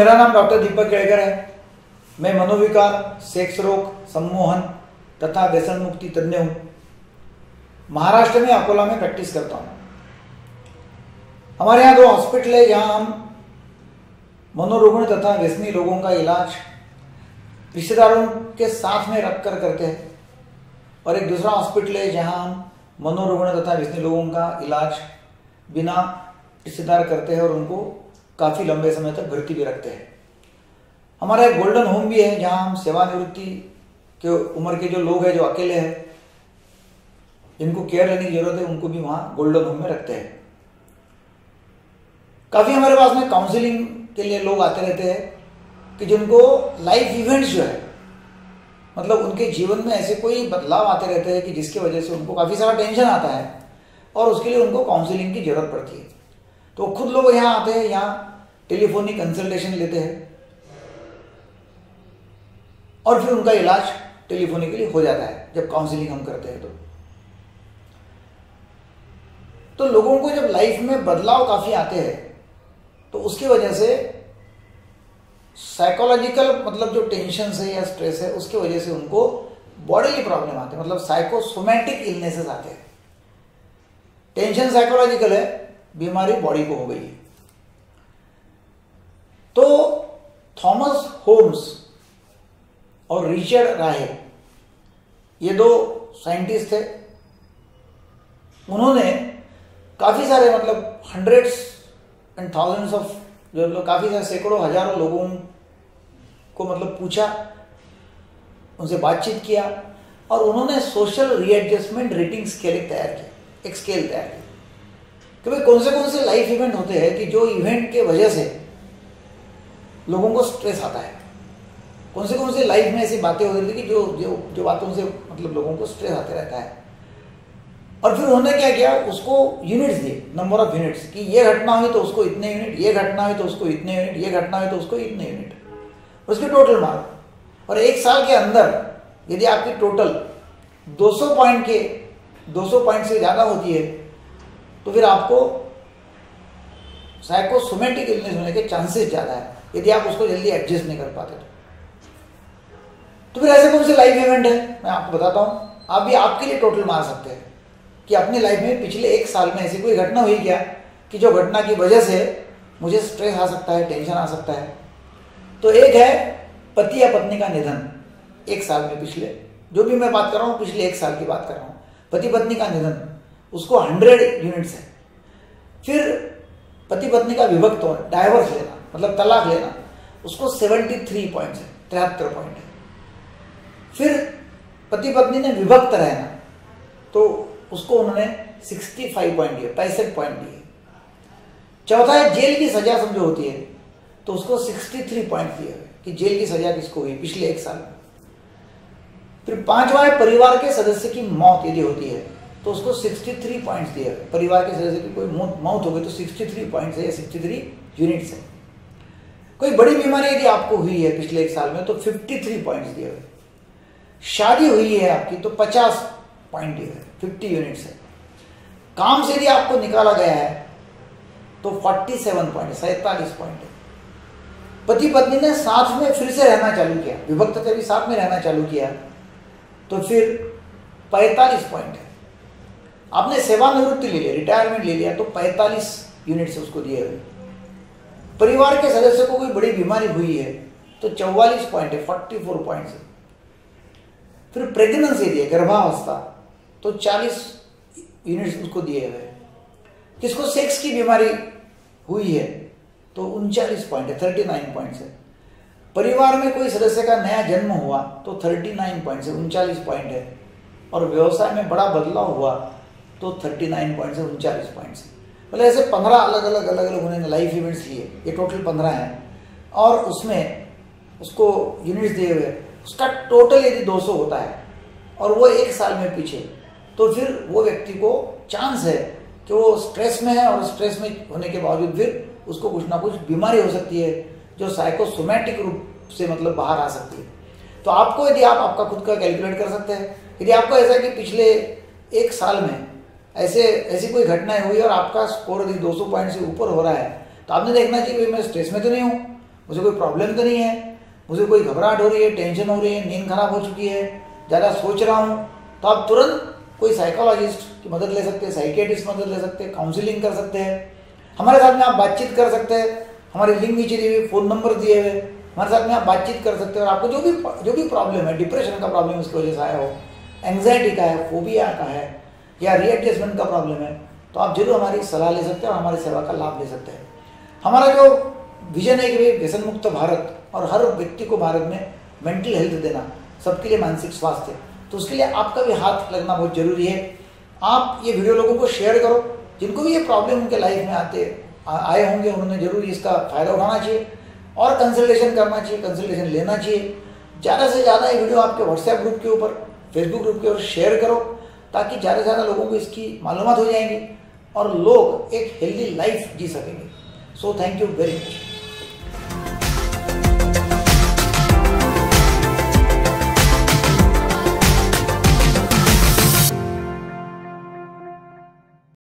मेरा नाम डॉक्टर दीपक केड़कर है। मैं मनोविकार, सेक्स रोग, सम्मोहन तथा व्यसन मुक्ति तज्ञ हूँ। महाराष्ट्र में अकोला में प्रैक्टिस करता हूँ। हमारे यहाँ दो हॉस्पिटल है। जहाँ हम मनोरोगण तथा व्यसनी लोगों का इलाज रिश्तेदारों के साथ में रख कर करते हैं। और एक दूसरा हॉस्पिटल है जहाँ हम मनोरोगण तथा व्यसनी लोगों का इलाज बिना रिश्तेदार करते हैं और उनको काफ़ी लंबे समय तक भर्ती भी रखते हैं। हमारा एक गोल्डन होम भी है, जहाँ हम सेवानिवृत्ति के उम्र के जो लोग हैं, जो अकेले हैं, जिनको केयर लेने की ज़रूरत है, उनको भी वहाँ गोल्डन होम में रखते हैं। काफ़ी हमारे पास में काउंसलिंग के लिए लोग आते रहते हैं, कि जिनको लाइफ इवेंट्स जो है मतलब उनके जीवन में ऐसे कोई बदलाव आते रहते हैं कि जिसकी वजह से उनको काफ़ी सारा टेंशन आता है, और उसके लिए उनको काउंसलिंग की ज़रूरत पड़ती है। तो खुद लोग यहाँ आते हैं, यहाँ टेलीफोनिक कंसल्टेशन लेते हैं। और फिर उनका इलाज टेलीफोनिकली हो जाता है, जब काउंसलिंग हम करते हैं तो। तो लोगों को जब लाइफ में बदलाव काफ़ी आते हैं तो उसकी वजह से साइकोलॉजिकल मतलब जो टेंशन है या स्ट्रेस है, उसकी वजह से उनको बॉडीली प्रॉब्लम आते हैं मतलब साइकोसोमैटिक इलनेसेस आते हैं। टेंशन साइकोलॉजिकल है, बीमारी बॉडी को हो गई है। तो थॉमस होम्स और रिचर्ड राय, ये दो साइंटिस्ट थे। उन्होंने काफ़ी सारे मतलब हंड्रेड्स एंड थाउजेंड्स ऑफ़ जो काफ़ी सारे सैकड़ों हज़ारों लोगों को मतलब पूछा, उनसे बातचीत किया और उन्होंने सोशल रीएडजस्टमेंट रेटिंग स्केल एक तैयार किया, एक स्केल तैयार किया कि भाई कौन से कौन से लाइफ इवेंट होते हैं कि जो इवेंट के वजह से लोगों को स्ट्रेस आता है। कौन से कौन से लाइफ में ऐसी बातें होती थी कि जो जो जो बातों से मतलब लोगों को स्ट्रेस आते रहता है? और फिर उन्होंने क्या किया? उसको यूनिट्स दिए। नंबर ऑफ़ यूनिट्स कि ये घटना हुई तो उसको इतने यूनिट ये घटना हुई तो उसको इतने यूनिट ये घटना हुई तो उसको इतने यूनिट उसके टोटल मार्क और एक साल के अंदर यदि आपकी टोटल 200 पॉइंट के 200 पॉइंट से ज़्यादा होती है तो फिर आपको साइकोसोमेटिक इलनेस होने के चांसेस ज़्यादा है। यदि आप उसको जल्दी एडजस्ट नहीं कर पाते तो। तो फिर ऐसे कौन से लाइफ इवेंट है? मैं आपको बताता हूँ। आप भी आपके लिए टोटल मार सकते हैं कि अपनी लाइफ में पिछले एक साल में ऐसी कोई घटना हुई क्या कि जो घटना की वजह से मुझे स्ट्रेस आ सकता है टेंशन आ सकता है? तो एक है पति या पत्नी का निधन, एक साल में पिछले। जो भी मैं बात कर रहा हूँ, पिछले एक साल की बात कर रहा हूँ। पति पत्नी का निधन, उसको हंड्रेड यूनिट्स है। फिर पति पत्नी का विभक्त होना डाइवर्स लेना। मतलब तलाक लेना, उसको सेवेंटी थ्री पॉइंट है, तिहत्तर पॉइंट है। फिर पति पत्नी ने विभक्त रहना तो उसको उन्होंने सिक्सटी फाइव पॉइंट दिए पैंसठ पॉइंट दिए। चौथा है, जेल की सजा समझो होती है तो उसको सिक्सटी थ्री पॉइंट दिए कि जेल की सजा किसको हुई पिछले एक साल में। फिर पांचवा है, परिवार के सदस्य की मौत यदि होती है तो उसको 63 पॉइंट्स दिए परिवार के सदस्य की कोई मौत हो गई तो 63 पॉइंट्स है या 63 यूनिट्स है। कोई बड़ी बीमारी यदि आपको हुई है पिछले एक साल में तो 53 पॉइंट्स दिए हुए। शादी हुई है आपकी तो 50 पॉइंट दिए हुए 50 यूनिट्स है। काम से यदि आपको निकाला गया है तो 47 पॉइंट सैतालीस पॉइंट है। पति पत्नी ने साथ में फिर से रहना चालू किया, विभक्त भी साथ में रहना चालू किया तो फिर 45 पॉइंट है। आपने सेवानिवृत्ति ले लिया रिटायरमेंट ले लिया तो 45 यूनिट्स उसको दिए हुए। परिवार के सदस्य को कोई बड़ी बीमारी हुई है तो 44 पॉइंट है 44 पॉइंट है। फिर प्रेगनेंसी दिए, गर्भावस्था तो 40 यूनिट्स उसको दिए हुए किसको सेक्स की बीमारी हुई है तो उनचालीस पॉइंट है थर्टी नाइन पॉइंट है। परिवार में कोई सदस्य का नया जन्म हुआ तो थर्टी नाइन पॉइंट है, उनचालीस पॉइंट है। और व्यवसाय में बड़ा बदलाव हुआ तो थर्टी नाइन पॉइंट से उनचालीस पॉइंट से मतलब ऐसे पंद्रह अलग अलग अलग अलग उन्होंने लाइफ इवेंट्स लिए। ये टोटल पंद्रह हैं। और उसमें उसको यूनिट्स दिए हुए उसका टोटल यदि 200 होता है, और वो एक साल में पीछे तो फिर वो व्यक्ति को चांस है कि वो स्ट्रेस में है, और स्ट्रेस में होने के बावजूद फिर उसको कुछ ना कुछ बीमारी हो सकती है, जो साइकोसोमैटिक रूप से मतलब बाहर आ सकती है। तो आपको यदि आप, आपका खुद का कैलकुलेट कर सकते हैं। यदि आपको ऐसा कि पिछले एक साल में ऐसे, ऐसी कोई घटनाएँ हुई और आपका स्कोर यदि 200 पॉइंट से ऊपर हो रहा है तो आपने देखना चाहिए मैं स्ट्रेस में तो नहीं हूँ, मुझे कोई प्रॉब्लम तो नहीं है, मुझे कोई घबराहट हो रही है टेंशन हो रही है, नींद खराब हो चुकी है, ज़्यादा सोच रहा हूँ तो आप तुरंत कोई साइकोलॉजिस्ट की मदद ले सकते हैं साइकेटिस्ट मदद ले सकते हैं काउंसिलिंग कर सकते हैं। हमारे साथ में आप बातचीत कर सकते हैं, हमारे लिंक नीचे दिए हुए फ़ोन नंबर दिए हुए, हमारे साथ में आप बातचीत कर सकते हैं और आपको जो भी जो भी प्रॉब्लम है डिप्रेशन का प्रॉब्लम इसकी वजह से आया हो एंग्जाइटी का है फोबिया का है या रीएडजस्टमेंट का प्रॉब्लम है तो आप ज़रूर हमारी सलाह ले सकते हैं और हमारी सेवा का लाभ ले सकते हैं। हमारा जो विजन है कि भाई व्यसन मुक्त भारत और हर व्यक्ति को भारत में मेंटल हेल्थ देना, सबके लिए मानसिक स्वास्थ्य तो उसके लिए आपका भी हाथ लगना बहुत ज़रूरी है। आप ये वीडियो लोगों को शेयर करो, जिनको भी ये प्रॉब्लम उनके लाइफ में आते आए होंगे, उन्होंने ज़रूर इसका फ़ायदा उठाना चाहिए और कंसल्टेशन करना चाहिए कंसल्टेशन लेना चाहिए। ज़्यादा से ज़्यादा ये वीडियो आपके व्हाट्सएप ग्रुप के ऊपर फेसबुक ग्रुप के ऊपर शेयर करो। ताकि ज़्यादा से ज़्यादा लोगों को इसकी मालूम हो जाएँगी और लोग एक हेल्दी लाइफ जी सकेंगे। So thank you very much